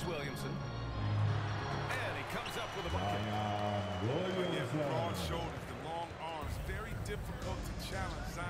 Here's Williamson. And he comes up with a bucket. Uh, Zion Yeah, the broad uh, shoulders, the long arms, very difficult to challenge Zion.